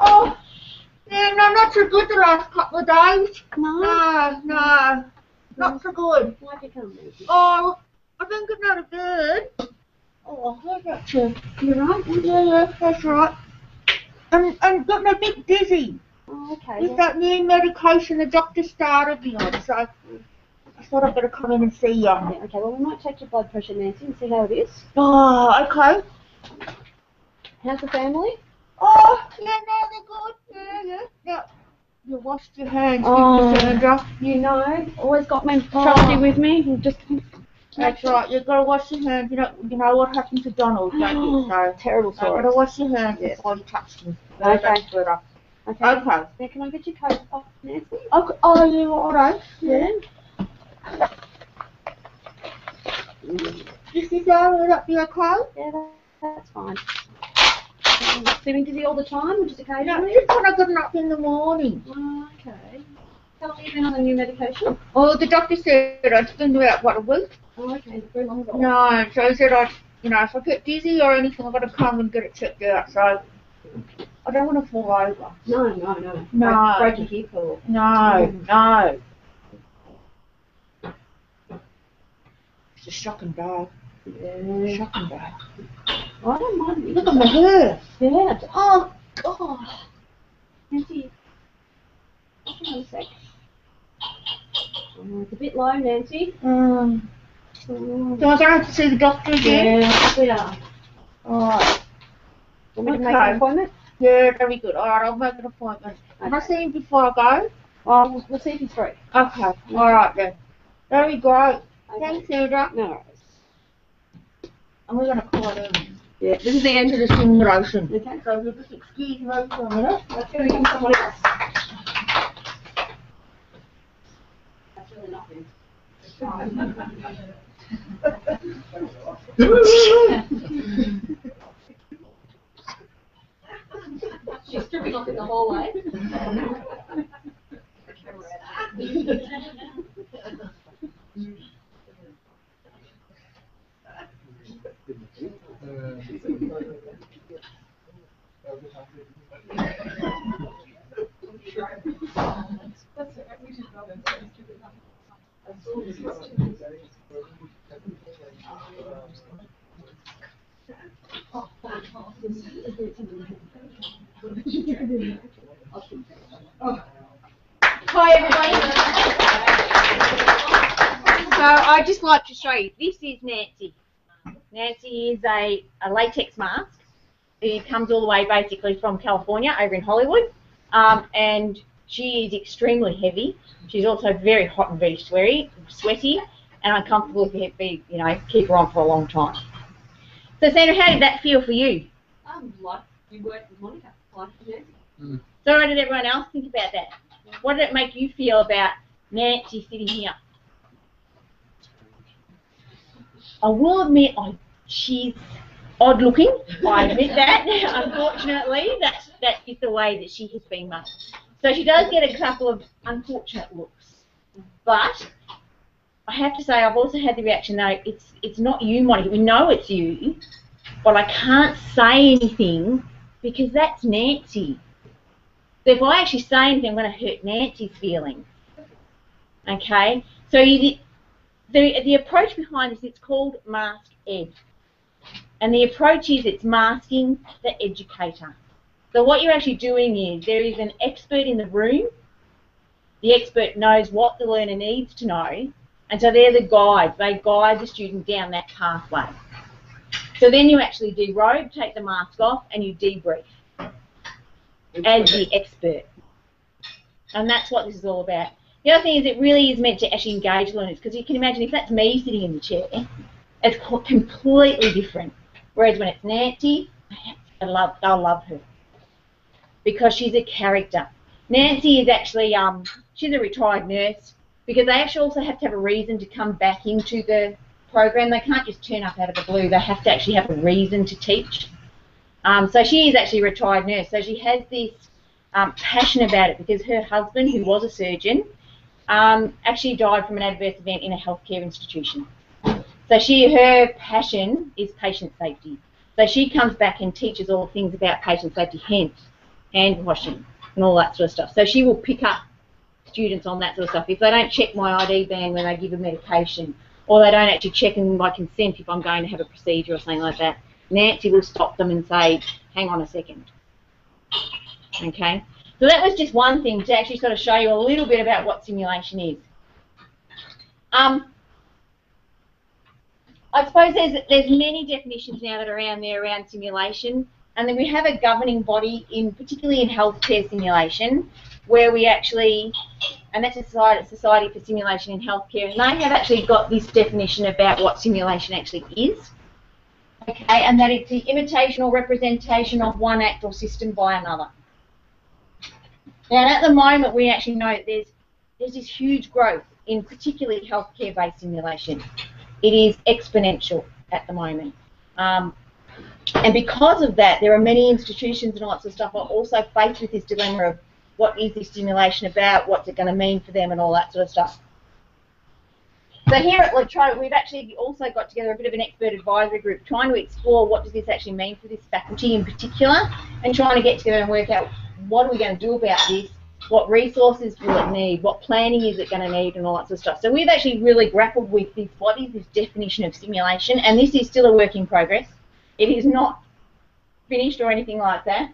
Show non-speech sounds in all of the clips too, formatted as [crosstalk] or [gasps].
Oh, yeah, no, not so good the last couple of days. No. No, no, not so good. Oh, I've been getting out of bed. Oh, I got you. Right? Yeah, yeah, that's right. And, and gotten a bit dizzy Oh, okay. with well, that new medication the doctor started me on, so I thought I'd better come in and see you. yeah, okay, well, we might check your blood pressure, Nancy, and see how it is. Oh, okay. How's the family? Oh, yeah, no, they're good. Yeah, yeah. yeah. You washed your hands, Oh. didn't you, Sandra? You know, always got my Oh. trusty with me. Just That's right. You've got to wash your hands. You know, you know what happened to Donald, don't you? [gasps] So, terrible you've got to wash your hands Yes. before you touch them. Okay. That's better. Okay. Okay. Now, can I get your coat off, Nancy? Okay. Oh, you all right? Yeah. This is all. Will that be okay? Yeah, that's fine. Um, Feeling dizzy all the time, or just No, occasionally? just when I got up in the morning. Oh, okay. How long have you been on the new medication? Oh, the doctor said I'd spend about, what, a week? Oh, okay. Very long ago. No, so he said I, you know, if I get dizzy or anything, I've got to come and get it checked out. So I don't want to fall over. No, no, no. No. Break, break your hip or... No, no. It's a shocking day. Yeah. Shocking day. I don't mind. Look at my hair. Yeah. Oh, God. Nancy. Hold on a sec. Oh, it's a bit low, Nancy. Um, Oh. going to have to see the doctor again? Yeah, we are. Alright. Want me to make an appointment? Yeah, very good. Alright, I'll make an appointment. Can I Okay. see him before I go? Oh, we'll, we'll see if he's free. Okay. Alright then. Very great. Thanks, Sandra. No. And we're going to call him. Yeah, this is the end of the simulation. Okay. So you just excuse me for a minute. Let's go get someone else. That's really nothing. She's stripping off in the hallway. [laughs] [laughs] Hi everybody. So I just like to show you. This is Nancy. Nancy is a, a latex mask. It comes all the way basically from California over in Hollywood, um, and she is extremely heavy. She's also very hot and very sweaty, sweaty, and uncomfortable if you be, you know keep her on for a long time. So Sandra, how did that feel for you? Um, like you worked with Monica, like Nancy. So what did everyone else think about that? What did it make you feel about Nancy sitting here? I will admit, she's odd looking. I admit that. [laughs] Unfortunately, that's that is the way that she has been made. So she does get a couple of unfortunate looks. But I have to say, I've also had the reaction though it's it's not you, Monica. We know it's you, but I can't say anything because that's Nancy. So if I actually say anything, I'm going to hurt Nancy's feelings. Okay? So you, the, the approach behind this, it's called Mask Ed. And the approach is it's masking the educator. So what you're actually doing is there is an expert in the room. The expert knows what the learner needs to know. And so they're the guide. They guide the student down that pathway. So then you actually derobe, take the mask off, and you debrief as the expert. And that's what this is all about. The other thing is it really is meant to actually engage learners because you can imagine if that's me sitting in the chair, it's completely different. Whereas when it's Nancy, I love, they'll love her because she's a character. Nancy is actually, um, she's a retired nurse because they actually also have to have a reason to come back into the program. They can't just turn up out of the blue. They have to actually have a reason to teach. Um, so she is actually a retired nurse. So she has this um, passion about it because her husband, who was a surgeon, um, actually died from an adverse event in a healthcare institution. So she, her passion is patient safety. So she comes back and teaches all things about patient safety, hence hand washing and all that sort of stuff. So she will pick up students on that sort of stuff. If they don't check my ID band when they give a medication, or they don't actually check in my consent if I'm going to have a procedure or something like that, Nancy will stop them and say, hang on a second. Okay? So that was just one thing to actually sort of show you a little bit about what simulation is. Um, I suppose there's there's many definitions now that are around there around simulation, and then we have a governing body in particularly in healthcare simulation, where we actually, and that's a society, society for Simulation in Healthcare, and they have actually got this definition about what simulation actually is. Okay, and that it's the imitation or representation of one act or system by another. Now, at the moment, we actually know there's there's this huge growth in particularly healthcare-based simulation it is exponential at the moment. Um, and because of that, there are many institutions and lots of stuff are also faced with this dilemma of what is this simulation about, what's it going to mean for them, and all that sort of stuff. So here at La Trobe, we've actually also got together a bit of an expert advisory group trying to explore what does this actually mean for this faculty in particular, and trying to get together and work out what are we going to do about this what resources will it need? What planning is it going to need? And all that sort of stuff. So we've actually really grappled with this. What is this definition of simulation? And this is still a work in progress. It is not finished or anything like that.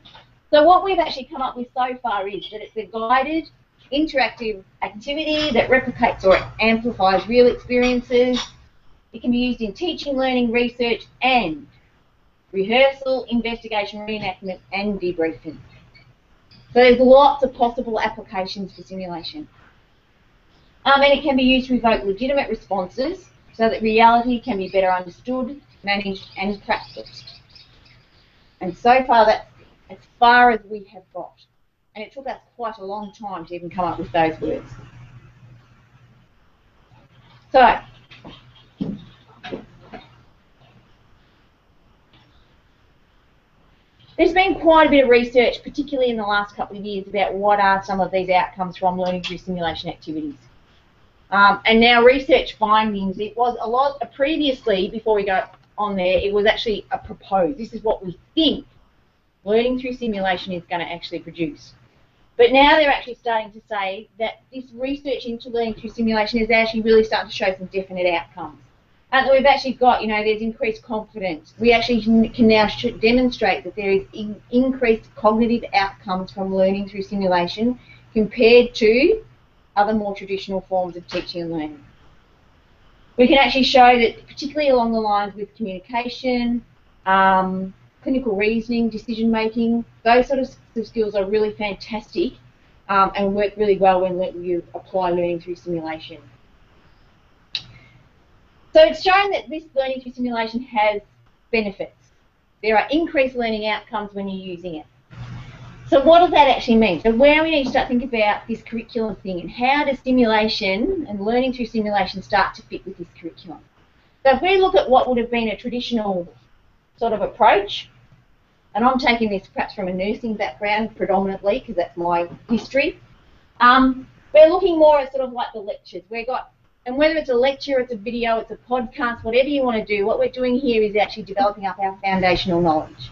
So what we've actually come up with so far is that it's a guided, interactive activity that replicates or amplifies real experiences. It can be used in teaching, learning, research, and rehearsal, investigation, reenactment, and debriefing. So there's lots of possible applications for simulation. Um, and it can be used to evoke legitimate responses so that reality can be better understood, managed and practiced. And so far that's as far as we have got. And it took us quite a long time to even come up with those words. So, There's been quite a bit of research, particularly in the last couple of years, about what are some of these outcomes from learning through simulation activities. Um, and now research findings, it was a lot, previously, before we go on there, it was actually a proposed. This is what we think learning through simulation is going to actually produce. But now they're actually starting to say that this research into learning through simulation is actually really starting to show some definite outcomes. We've actually got, you know, there's increased confidence. We actually can now demonstrate that there is in increased cognitive outcomes from learning through simulation compared to other more traditional forms of teaching and learning. We can actually show that, particularly along the lines with communication, um, clinical reasoning, decision making, those sort of skills are really fantastic um, and work really well when you apply learning through simulation. So it's shown that this learning through simulation has benefits. There are increased learning outcomes when you're using it. So what does that actually mean? So where we need to start thinking about this curriculum thing and how does simulation and learning through simulation start to fit with this curriculum? So if we look at what would have been a traditional sort of approach, and I'm taking this perhaps from a nursing background predominantly because that's my history, um, we're looking more at sort of like the lectures. We've got and whether it's a lecture, it's a video, it's a podcast, whatever you want to do, what we're doing here is actually developing up our foundational knowledge.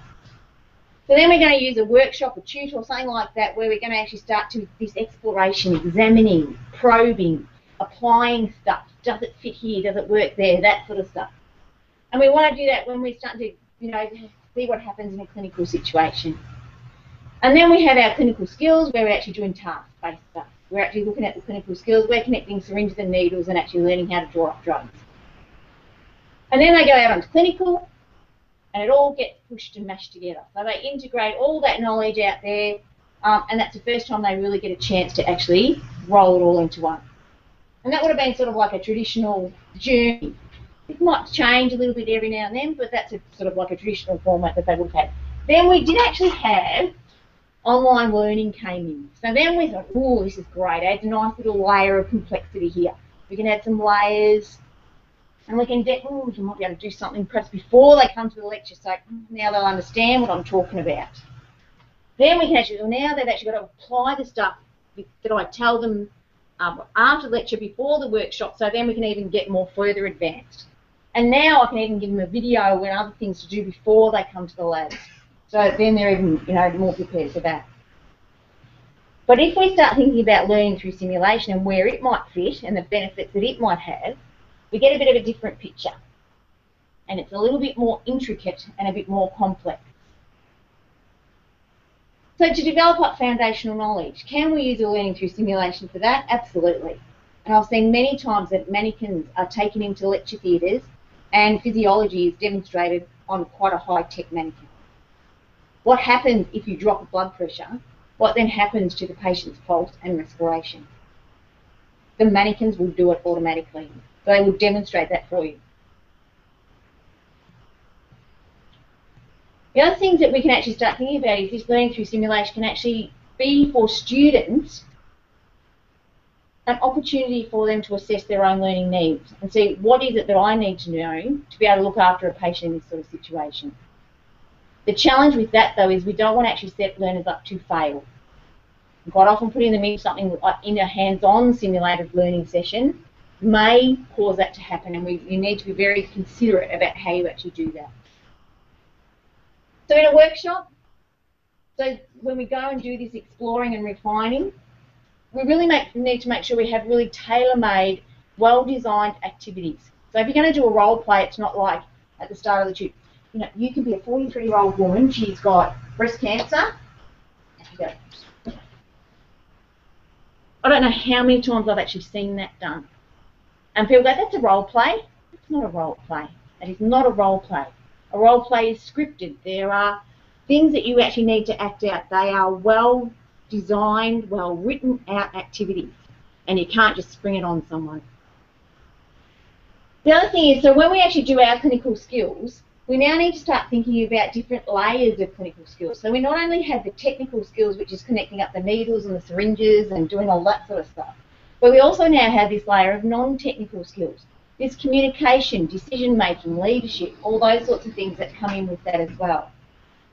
So then we're going to use a workshop, a tutor, or something like that, where we're going to actually start to this exploration, examining, probing, applying stuff. Does it fit here? Does it work there? That sort of stuff. And we want to do that when we start to, you know, see what happens in a clinical situation. And then we have our clinical skills, where we're actually doing task-based stuff. We're actually looking at the clinical skills. We're connecting syringes and needles and actually learning how to draw up drugs. And then they go out onto clinical, and it all gets pushed and mashed together. So they integrate all that knowledge out there, um, and that's the first time they really get a chance to actually roll it all into one. And that would have been sort of like a traditional journey. It might change a little bit every now and then, but that's a, sort of like a traditional format that they would have had. Then we did actually have online learning came in. So then we thought, oh, this is great. Adds a nice little layer of complexity here. We can add some layers, and we can, de- oh, we might be able to do something perhaps before they come to the lecture, so now they'll understand what I'm talking about. Then we can actually, well, now they've actually got to apply the stuff that I tell them um, after the lecture, before the workshop, so then we can even get more further advanced. And now I can even give them a video and other things to do before they come to the labs. So then they're even, you know, more prepared for that. But if we start thinking about learning through simulation and where it might fit and the benefits that it might have, we get a bit of a different picture. And it's a little bit more intricate and a bit more complex. So to develop up foundational knowledge, can we use learning through simulation for that? Absolutely. And I've seen many times that mannequins are taken into lecture theatres and physiology is demonstrated on quite a high-tech mannequin. What happens if you drop blood pressure? What then happens to the patient's pulse and respiration? The mannequins will do it automatically. They will demonstrate that for you. The other things that we can actually start thinking about is this learning through simulation can actually be for students an opportunity for them to assess their own learning needs and see what is it that I need to know to be able to look after a patient in this sort of situation. The challenge with that though is we don't want to actually set learners up to fail. Quite often putting them in something like in a hands-on simulated learning session may cause that to happen and we, you need to be very considerate about how you actually do that. So in a workshop, so when we go and do this exploring and refining, we really make, need to make sure we have really tailor-made, well-designed activities. So if you're going to do a role play, it's not like at the start of the. You know, you can be a 43-year-old woman. She's got breast cancer. I don't know how many times I've actually seen that done. And people go, that's a role play. It's not a role play. It is not a role play. A role play is scripted. There are things that you actually need to act out. They are well designed, well written out activities. And you can't just spring it on someone. The other thing is, so when we actually do our clinical skills, we now need to start thinking about different layers of clinical skills. So we not only have the technical skills, which is connecting up the needles and the syringes and doing all that sort of stuff, but we also now have this layer of non-technical skills. There's communication, decision making, leadership, all those sorts of things that come in with that as well.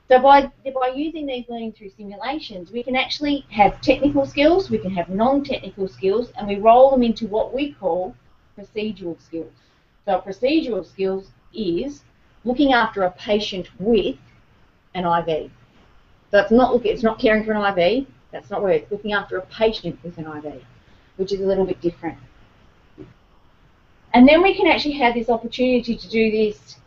So by, by using these learning through simulations, we can actually have technical skills, we can have non-technical skills, and we roll them into what we call procedural skills. So procedural skills is looking after a patient with an IV. So it's not looking, it's not caring for an IV. That's not where it's looking after a patient with an IV, which is a little bit different. And then we can actually have this opportunity to do this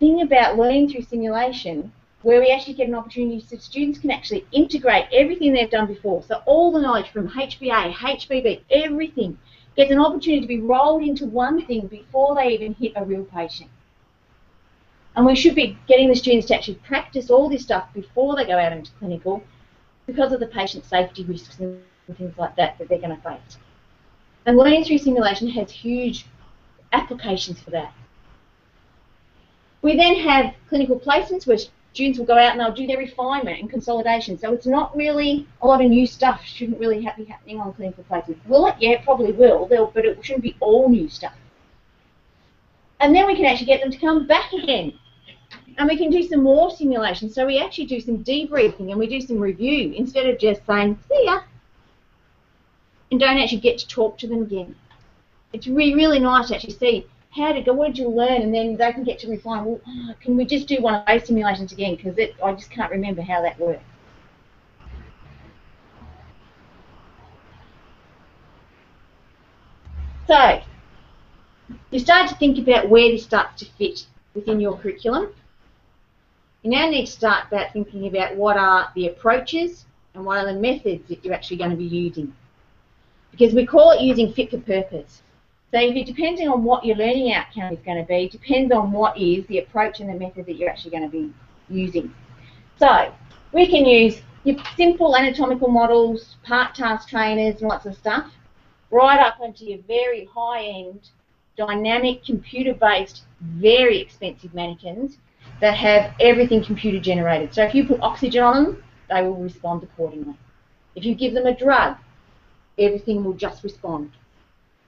thing about learning through simulation where we actually get an opportunity so students can actually integrate everything they've done before. So all the knowledge from HBA, HBB, everything gets an opportunity to be rolled into one thing before they even hit a real patient. And we should be getting the students to actually practice all this stuff before they go out into clinical because of the patient safety risks and things like that that they're going to face. And learning through simulation has huge applications for that. We then have clinical placements where students will go out and they'll do their refinement and consolidation. So it's not really a lot of new stuff shouldn't really be happening on clinical placements. Will it? Yeah, it probably will, but it shouldn't be all new stuff. And then we can actually get them to come back again. And we can do some more simulations. So we actually do some debriefing and we do some review instead of just saying, see ya, and don't actually get to talk to them again. It's really, really nice to actually see how did go, what did you learn, and then they can get to refine, well, oh, can we just do one of those simulations again, because I just can't remember how that worked. So, you start to think about where this starts to fit within your curriculum. You now need to start about thinking about what are the approaches and what are the methods that you're actually going to be using because we call it using fit for purpose. So depending on what your learning outcome is going to be, depends on what is the approach and the method that you're actually going to be using. So we can use your simple anatomical models, part task trainers, and lots of stuff, right up into your very high-end, dynamic, computer-based, very expensive mannequins that have everything computer generated. So if you put oxygen on them, they will respond accordingly. If you give them a drug, everything will just respond.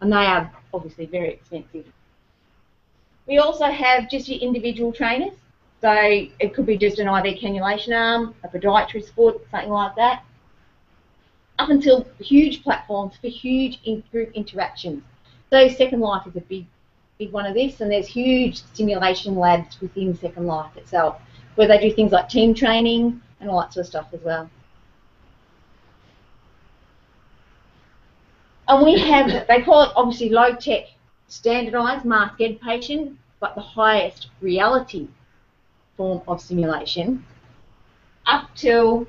And they are obviously very expensive. We also have just your individual trainers. So it could be just an IV cannulation arm, a podiatrist foot, something like that. up until huge platforms for huge in group interactions. So Second Life is a big, big one of this, and there's huge simulation labs within Second Life itself, where they do things like team training and all that sort of stuff as well. And we have, they call it obviously low tech, standardised mask education, but the highest reality form of simulation, up till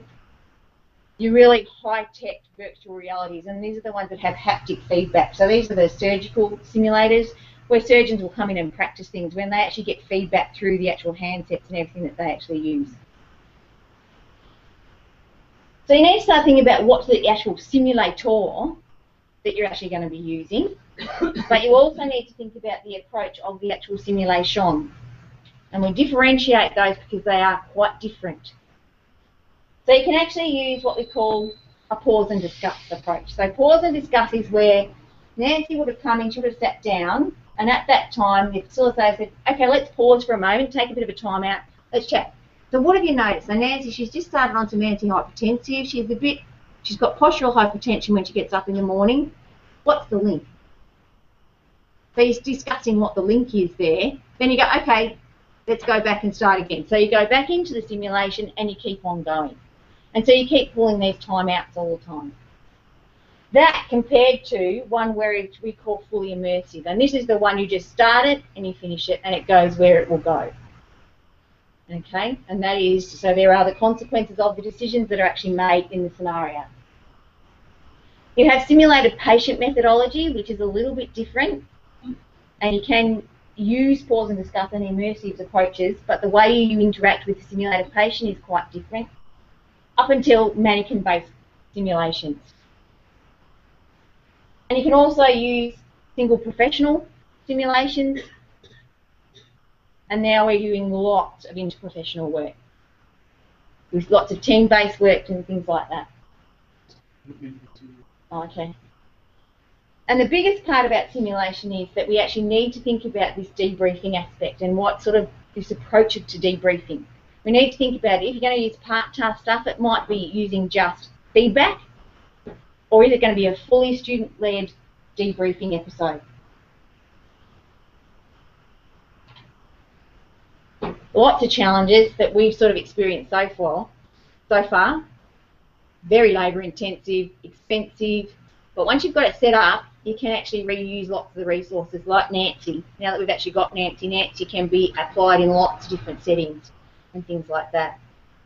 your really high-tech virtual realities, and these are the ones that have haptic feedback. So these are the surgical simulators where surgeons will come in and practice things when they actually get feedback through the actual handsets and everything that they actually use. So you need to start thinking about what's the actual simulator that you're actually going to be using, [coughs] but you also need to think about the approach of the actual simulation. And we differentiate those because they are quite different. So you can actually use what we call a pause and discuss approach. So pause and discuss is where Nancy would have come in, she would have sat down, and at that time the facilitator said, okay, let's pause for a moment, take a bit of a time out, let's chat. So what have you noticed? So Nancy, she's just started on some antihypertensive, she's a bit, she's got postural hypertension when she gets up in the morning. What's the link? So you're discussing what the link is there. Then you go, okay, let's go back and start again. So you go back into the simulation and you keep on going. And so you keep pulling these timeouts all the time. That compared to one where we call fully immersive. And this is the one you just start it and you finish it and it goes where it will go. Okay, and that is, so there are the consequences of the decisions that are actually made in the scenario. You have simulated patient methodology, which is a little bit different, and you can use pause and discuss and immersive approaches, but the way you interact with the simulated patient is quite different up until mannequin-based simulations. And you can also use single professional simulations. And now we're doing lots of interprofessional work. With lots of team-based work and things like that. Okay. And the biggest part about simulation is that we actually need to think about this debriefing aspect and what sort of this approach to debriefing we need to think about it. If you're going to use part task stuff, it might be using just feedback, or is it going to be a fully student-led debriefing episode? Lots of challenges that we've sort of experienced so far. So far, very labour intensive, expensive, but once you've got it set up, you can actually reuse lots of the resources like Nancy. Now that we've actually got Nancy, Nancy can be applied in lots of different settings and things like that.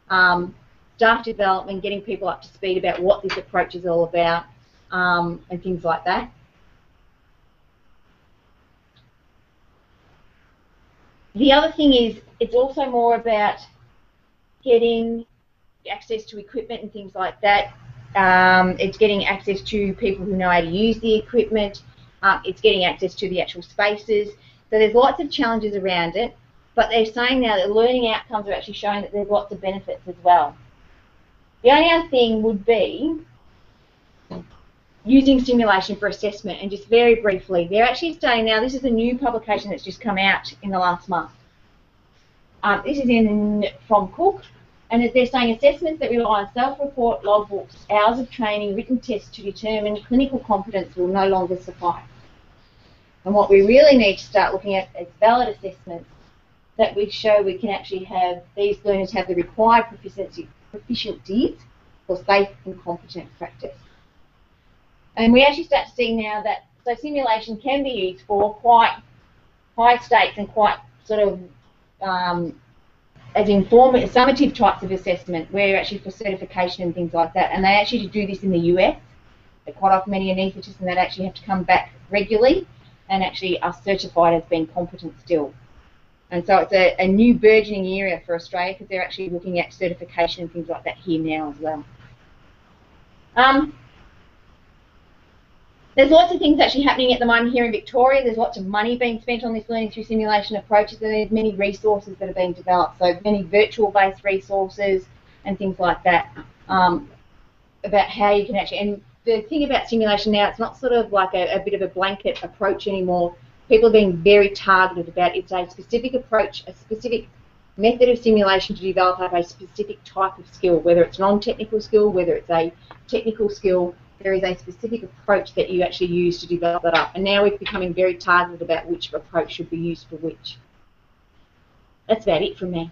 Um, staff development, getting people up to speed about what this approach is all about, um, and things like that. The other thing is it's also more about getting access to equipment and things like that. Um, it's getting access to people who know how to use the equipment. Uh, it's getting access to the actual spaces. So there's lots of challenges around it. But they're saying now that learning outcomes are actually showing that there's lots of benefits as well. The only other thing would be using simulation for assessment. And just very briefly, they're actually saying now this is a new publication that's just come out in the last month. Um, this is in from Cook, and they're saying assessments that rely on self-report, logbooks, hours of training, written tests to determine clinical competence will no longer suffice. And what we really need to start looking at is valid assessments that we show we can actually have these learners have the required proficiency, proficiencies for safe and competent practice. And we actually start to see now that so simulation can be used for quite high stakes and quite sort of um, as informative, summative types of assessment, where actually for certification and things like that. And they actually do this in the US. Quite often many anaesthetists and they actually have to come back regularly and actually are certified as being competent still. And so it's a, a new burgeoning area for Australia because they're actually looking at certification and things like that here now as well. Um, there's lots of things actually happening at the moment here in Victoria. There's lots of money being spent on this learning through simulation approaches and there's many resources that are being developed. So many virtual-based resources and things like that um, about how you can actually, and the thing about simulation now, it's not sort of like a, a bit of a blanket approach anymore people being very targeted about it's a specific approach, a specific method of stimulation to develop a specific type of skill, whether it's non-technical skill, whether it's a technical skill, there is a specific approach that you actually use to develop that up. And now we're becoming very targeted about which approach should be used for which. That's about it from me.